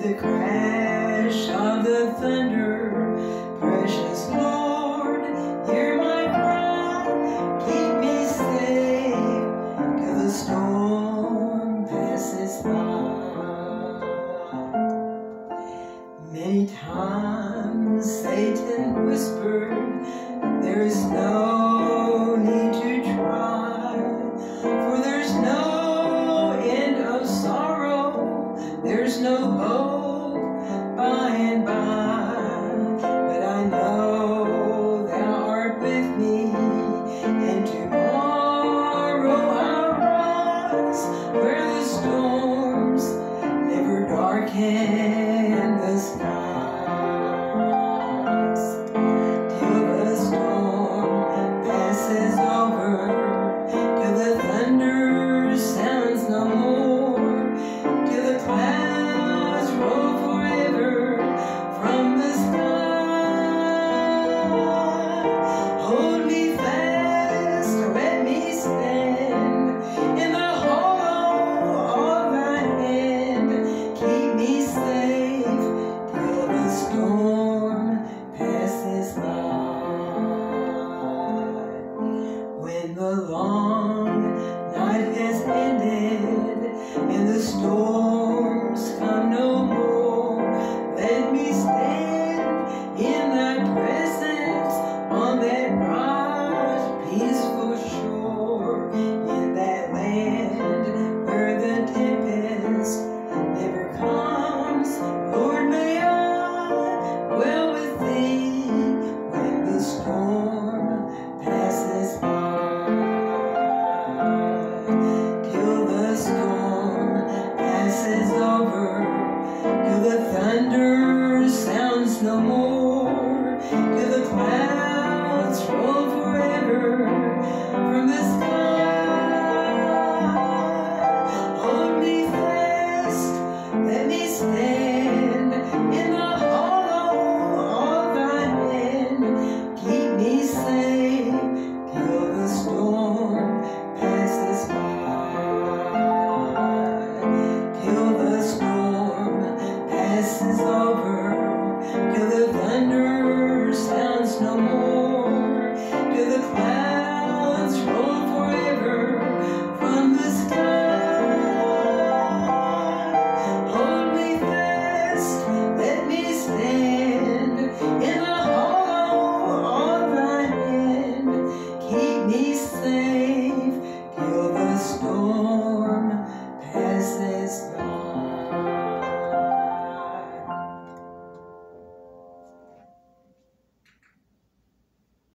the crash of the thunder, precious Lord, hear my cry, keep me safe till the storm passes by. Many times Satan whispered, there is no passes the thunder sounds no more? The clouds roll forever from the sky? Hold me fast, let me stand in the hollow of hand. Keep me safe till the storm.